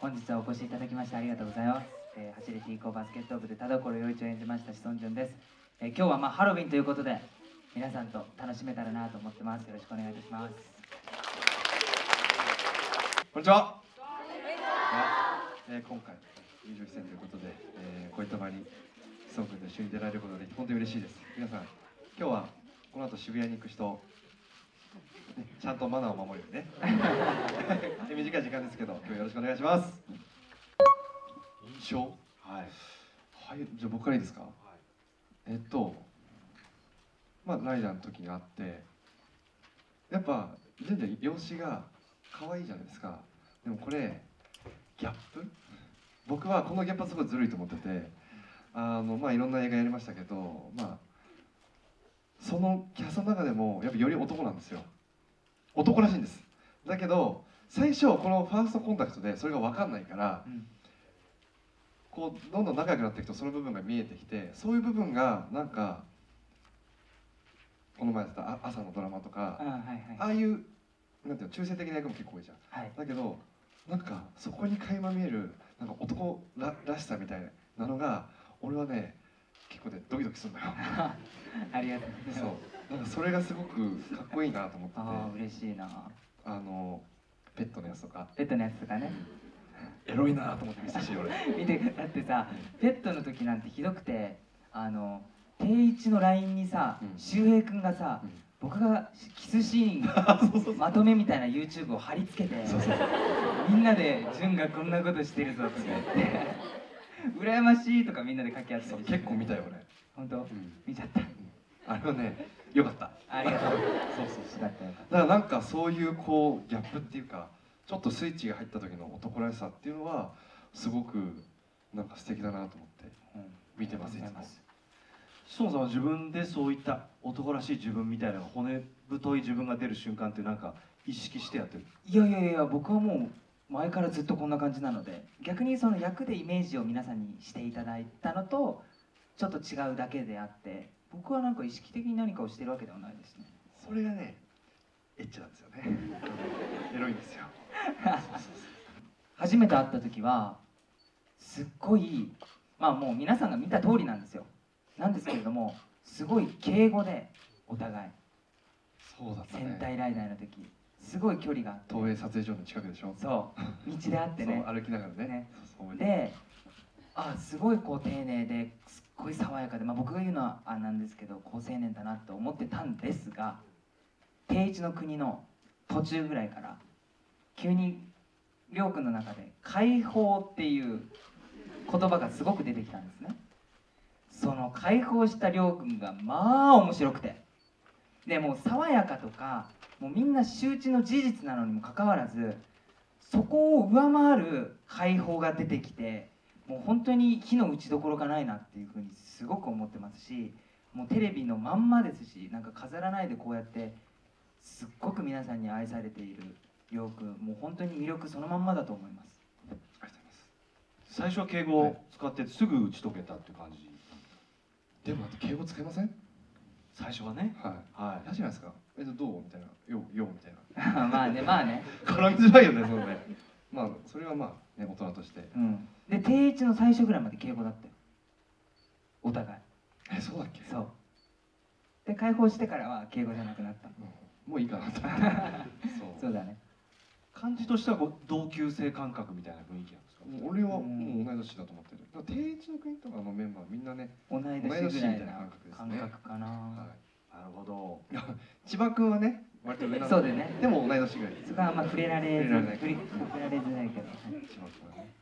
本日はお越しいただきましてありがとうございます、えー、走りティーコバスケット部で田所陽一を演じました志尊淳です、えー、今日はまあハロウィンということで皆さんと楽しめたらなと思ってます。よろしくお願いいたします。こんにちは、えー、今回優勝戦ということで、えー、こういった場に志尊君と一緒に出られることで本当に嬉しいです。皆さん今日はこの後渋谷に行く人、ちゃんとマナーを守るようにね。短い時間ですけど今日よろしくお願いします。印象？はい。はいじゃあ僕からいいですか、はい、えっとまあライダーの時に会ってやっぱ全然容姿が可愛いじゃないですか。でもこれギャップ？僕はこのギャップはすごいずるいと思っててあのまあいろんな映画やりましたけどまあそのキャストの中でもやっぱより男なんですよ。男らしいんです。だけど最初このファーストコンタクトでそれが分かんないから、うん、こうどんどん仲良くなっていくとその部分が見えてきてそういう部分がなんかこの前やった朝のドラマとかあはいはい、ああいうなんていうの中性的な役も結構多いじゃん、はい、だけどなんかそこに垣間見えるなんか男ららしさみたいなのが俺はね結構ねドキドキするんだよ。ありがとう。ございますそう。なんかそれがすごくかっこいいなと思ってて。あ嬉しいな。あのペットのやつとか。ペットのやつとかね。エロいなと思って見たし俺。見てだってさペットの時なんてひどくてあの定一の LINE にさ、うん、周平君がさ、うん、僕がキスシーン まとめみたいな YouTube を貼り付けてみんなで「潤がこんなことしてるぞ」とか言って「羨ましい」とかみんなで書き合って結構見たよ俺。本当、うん、見ちゃった。あれはねよかった。ありがとう。そうそうそう。だからなんかそういうこうギャップっていうかちょっとスイッチが入った時の男らしさっていうのはすごくなんか素敵だなと思って見てます、うん、いつも志尊さんは自分でそういった男らしい自分みたいな骨太い自分が出る瞬間ってなんか意識してやってる？いやいやいや僕はもう前からずっとこんな感じなので逆にその役でイメージを皆さんにしていただいたのとちょっと違うだけであって僕はなんか意識的に何かをしてるわけではないですね。それがねエッチなんですよね。エロいんですよ。初めて会った時はすっごいまあもう皆さんが見た通りなんですよ。なんですけれどもすごい敬語でお互い。そうだった、ね、戦隊ライダーの時すごい距離があって東映撮影所の近くでしょ？そう。道であってね。歩きながらね。ね。であすごいこう丁寧ですっごい爽やかで、まあ、僕が言うのはあなんですけど好青年だなと思ってたんですが定一の国の途中ぐらいから急にりょうくんの中で「解放」っていう言葉がすごく出てきたんですね。その解放したりょうくんがまあ面白くて。でもう爽やかとかもうみんな周知の事実なのにもかかわらずそこを上回る解放が出てきてもう本当に火の打ちどころがないなっていうふうにすごく思ってますしもうテレビのまんまですしなんか飾らないでこうやってすっごく皆さんに愛されているよくもう本当に魅力そのまんまだと思います。ありがとうございます。最初は敬語を使ってすぐ打ち解けたって感じ、でも敬語使いません？最初はね。はい、はい、嫌じゃないですか？えっとどう？みたいな。よよみたいな。まあねまあね。絡みづらいよねそのね。まあそれはまあね大人として。うん。で定一の最初ぐらいまで敬語だったよ。お互い。えそうだっけ？そう。で解放してからは敬語じゃなくなった、うん、もういいかなと そう。そうだね。感じとしては同級生感覚みたいな雰囲気なんですか俺はもう同い年だと思ってる。だ定一の国とかのメンバーみんなね同い年ぐらいの感覚ですね。感覚かな、はい、なるほど。千葉君はね割と上なそうでね。でも同い年ぐらいそこはあんま触れられ触れられづらいけど、千葉君はね